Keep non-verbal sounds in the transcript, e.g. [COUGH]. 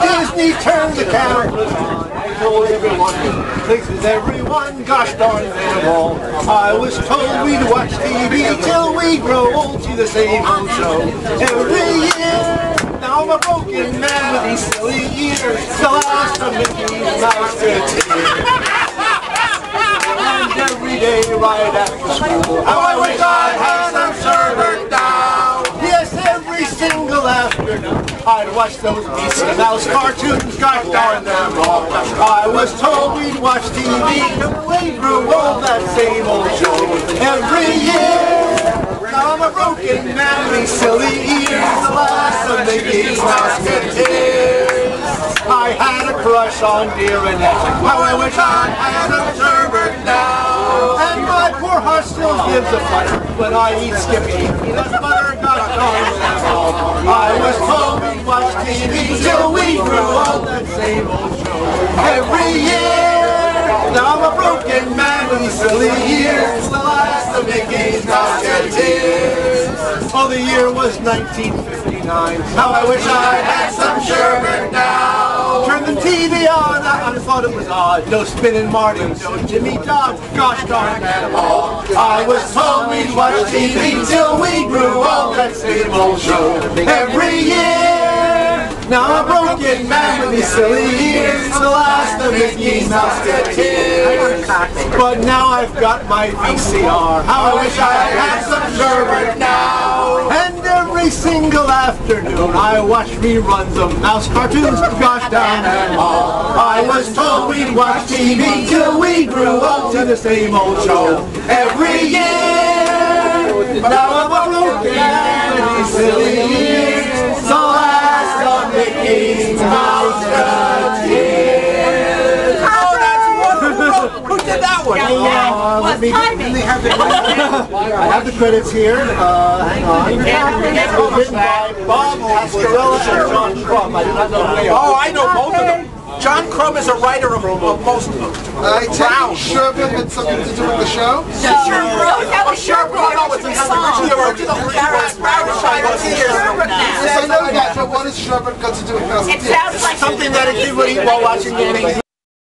Disney turned the camera. I told everyone, places everyone, gosh darn them all. I was told we'd watch TV till we grow old, see the same old show every year. Now I'm a broken man with these silly ears, the last from Mickey Mouse to tears. And day right after school, how I wish I had a servant now. Yes, every single afternoon, I'd watch those Mickey Mouse cartoons, gosh darn them all. I was told we'd watch TV we grew old, that same old show every year. Now I'm a broken man with these silly ears, the last of Mickey Mouse Musketeers. I had a crush on dear Annette. How I wish I had a flutter when I eat Skippy. Darn. I was told we'd watch TV till we grew old, that same old show every year. Now I'm a broken man with silly ears, the last of Mickey's Musketeers. Oh, the year was 1959. How I wish I had some sherbet now. Turn the TV on, I, I thought it was odd. No Spin and Marty, no Jimmy Dodd. Gosh darn them all. I was told we'd watch TV till we grew old, that same old show every year. Now I'm a broken man with these silly ears, the last of Mickey Musketeers. But now I've got my VCR. How I wish I had some sherbet now. And every single afternoon I watch reruns of mouse cartoons. Gosh darn them all. I was told we'd watch TV till we grew up to the same old show every year. Now I'm a broken man with these silly ears. So last of Mickey's Musketeers. Oh, that's wonderful. Who did that one? Uh, let me, let me have the [LAUGHS] I have the credits here. Uh, hang on. Written by Bob Pascarella and John Crumb. I do not know who they are. Oh, I know both of them. John Crumb is a writer of, of most I take Brown. it Sherbet had something to do with the show? Sherbrooke, that was Sherbrooke. No, it's the original Barrett Barrett was here. Yes, I know that, but what has Sherbet got to do with It sounds like Something that a kid would eat while watching the